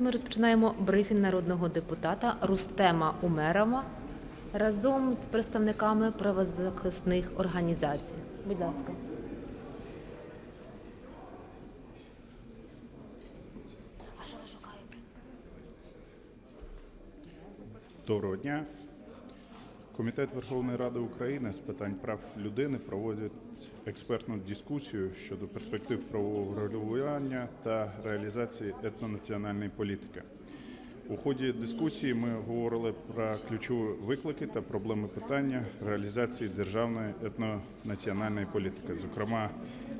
Ми розпочинаємо брифінг народного депутата Рустема Умерова разом з представниками правозахисних організацій. Будь ласка. Доброго дня. Комітет Верховної Ради України з питань прав людини проводить експертну дискусію щодо перспектив правового регулювання та реалізації етнонаціональної політики. У ході дискусії ми говорили про ключові виклики та проблеми питання реалізації державної етнонаціональної політики, зокрема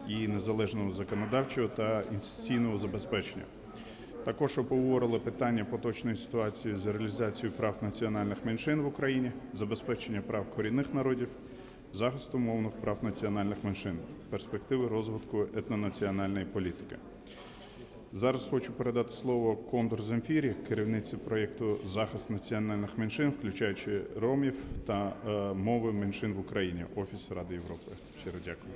її незалежного законодавчого та інституційного забезпечення. Також обговорили питання поточної ситуації з реалізацією прав національних меншин в Україні, забезпечення прав корінних народів, захисту мовних прав національних меншин, перспективи розвитку етнонаціональної політики. Зараз хочу передати слово Кондор Земфірі, керівниці проєкту Захист національних меншин, включаючи ромів та е, мови меншин в Україні, Офіс Ради Європи. Щиро дякую.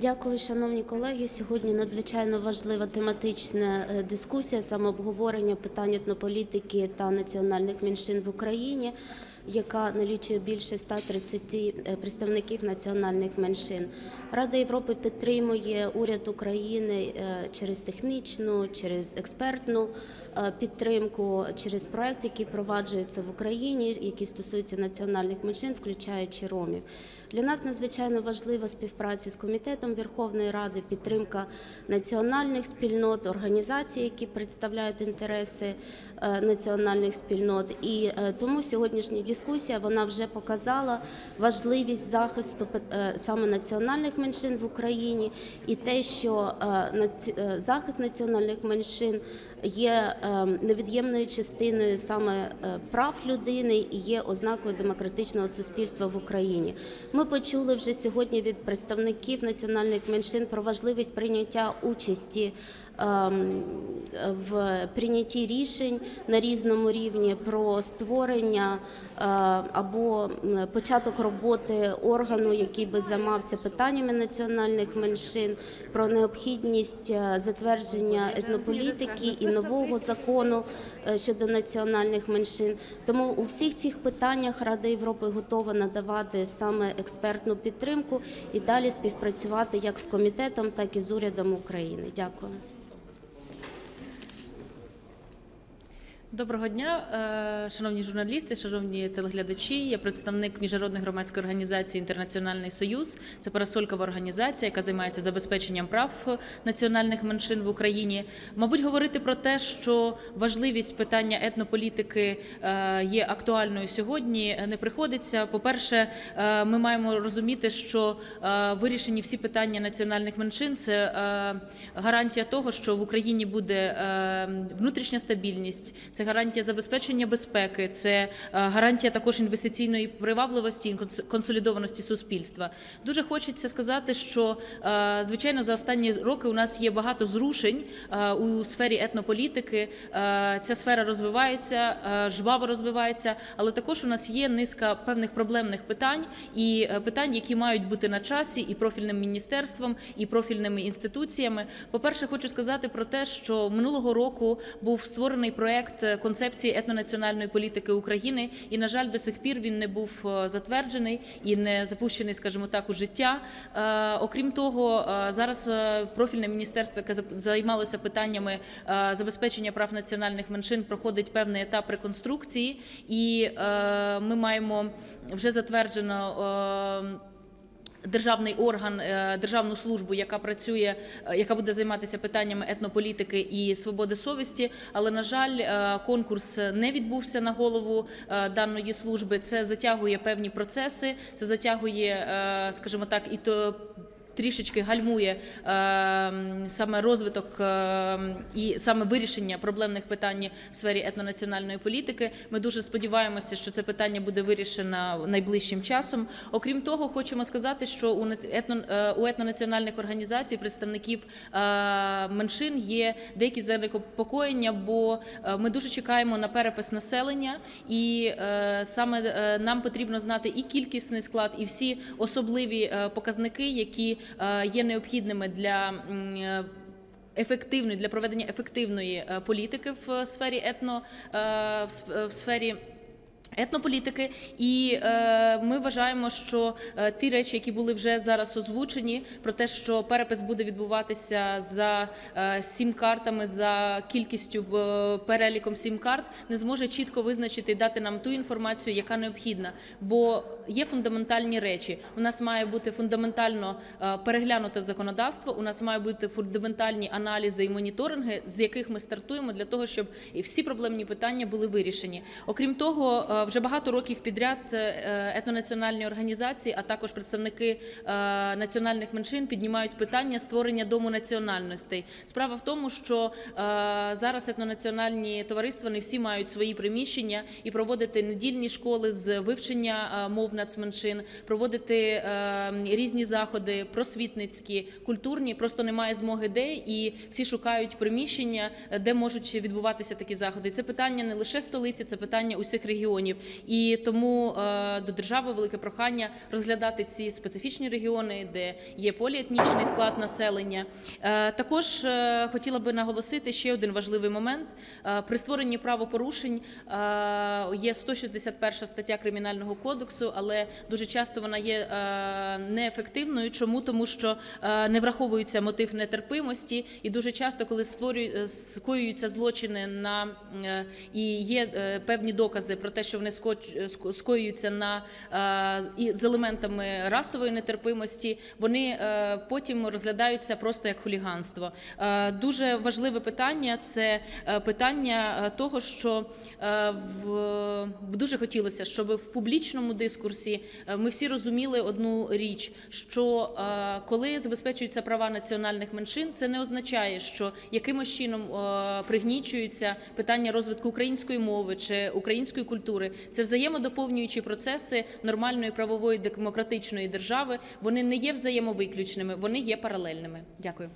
Дякую, шановні колеги. Сьогодні надзвичайно важлива тематична е, дискусія, саме обговорення питань етнополітики та національних меншин в Україні, яка налічує більше 130 е, представників національних меншин. Рада Європи підтримує уряд України е, через технічну, через експертну підтримку, через проект, який проваджується в Україні, який стосується національних меншин, включаючи ромів. Для нас надзвичайно важлива співпраця з комітетом Верховної Ради, підтримка національних спільнот, організацій, які представляють інтереси е, національних спільнот. І е, тому сьогоднішня дискусія вона вже показала важливість захисту е, саме національних меншин в Україні і те, що е, е, захист національних меншин є е, невід'ємною частиною саме е, прав людини і є ознакою демократичного суспільства в Україні. Ми почули вже сьогодні від представників національних меншин про важливість прийняття участі в прийнятті рішень на різному рівні про створення е, або початок роботи органу, який би займався питаннями національних меншин, про необхідність е, затвердження етнополітики і нового закону е, щодо національних меншин. Тому у всіх цих питаннях Рада Європи готова надавати саме експертну підтримку і далі співпрацювати як з комітетом, так і з урядом України. Дякую. Доброго дня, е, шановні журналісти, шановні телеглядачі. Я представник міжнародної громадської організації Інтернаціональний Союз. Це парасолькова організація, яка займається забезпеченням прав національних меншин в Україні. Мабуть, говорити про те, що важливість питання етнополітики е, є актуальною сьогодні, не приходиться. По-перше, е, ми маємо розуміти, що вирішені всі питання національних меншин це гарантія того, що в Україні буде внутрішня стабільність, це гарантія забезпечення безпеки, це е, гарантія також інвестиційної привабливості і конс- консолідованості суспільства. Дуже хочеться сказати, що е, звичайно за останні роки у нас є багато зрушень е, у сфері етнополітики. Ця сфера розвивається, жваво розвивається, але також у нас є низка певних проблемних питань і питань, які мають бути на часі, і профільним міністерством, і профільними інституціями. По-перше, хочу сказати про те, що минулого року був створений проект концепції етнонаціональної політики України, і на жаль, до сих пір він не був е, затверджений і не запущений, скажімо так, у життя. Е, Окрім того, е, зараз е, профільне міністерство, яке займалося питаннями е, забезпечення прав національних меншин, проходить певний етап реконструкції, і е, ми маємо вже затверджено. Державний орган, е, державну службу, яка працює, е, яка буде займатися питаннями етнополітики і свободи совісті. Але на жаль, е, конкурс не відбувся на голову даної служби. Це затягує певні процеси, це затягує, скажімо так, і то. Трішечки гальмує е, саме розвиток е, і саме вирішення проблемних питань в сфері етнонаціональної політики. Ми дуже сподіваємося, що це питання буде вирішено найближчим часом. Окрім того, хочемо сказати, що у е, у етнонаціональних організацій представників е, меншин є деякі занепокоєння, бо е, ми дуже чекаємо на перепис населення, і саме нам потрібно знати і кількісний склад, і всі особливі показники, які є необхідними для е, ефективної для проведення ефективної е, політики в сфері етно е, е, в сфері. Етнополітики, і е, ми вважаємо, що е, ті речі, які були вже зараз озвучені, про те, що перепис буде відбуватися за е, сім картами, за кількістю е, переліком сім карт, не зможе чітко визначити і дати нам ту інформацію, яка необхідна. Бо є фундаментальні речі. У нас має бути фундаментально е, переглянуте законодавство. У нас має бути фундаментальні аналізи і моніторинги, з яких ми стартуємо для того, щоб і всі проблемні питання були вирішені. Окрім того, е, вже багато років підряд е, етнонаціональні організації, а також представники е, національних меншин піднімають питання створення дому національностей. Справа в тому, що е, зараз етнонаціональні товариства не всі мають свої приміщення і проводити недільні школи з вивчення е, мов нацменшин, проводити е, різні заходи просвітницькі, культурні. Просто немає змоги де, і всі шукають приміщення, е, де можуть відбуватися такі заходи. Це питання не лише столиці, це питання усіх регіонів. І тому е, до держави велике прохання розглядати ці специфічні регіони, де є поліетнічний склад населення. Е, Також е, хотіла би наголосити ще один важливий момент: при створенні правопорушень є 161 стаття кримінального кодексу, але дуже часто вона є неефективною. Чому тому, що не враховується мотив нетерпимості, і дуже часто, коли створюють скоюються злочини на і є певні докази про те, що вони скоч- ско- скоюються на е, і з елементами расової нетерпимості, вони е, потім розглядаються просто як хуліганство. Е, Дуже важливе питання це е, питання е, того, що е, в дуже хотілося, щоб в публічному дискурсі е, ми всі розуміли одну річ: що е, коли забезпечуються права національних меншин, це не означає, що якимось чином е, пригнічуються питання розвитку української мови чи української культури. Це взаємодоповнюючі процеси нормальної правової демократичної держави. Вони не є взаємовиключними, вони є паралельними. Дякую.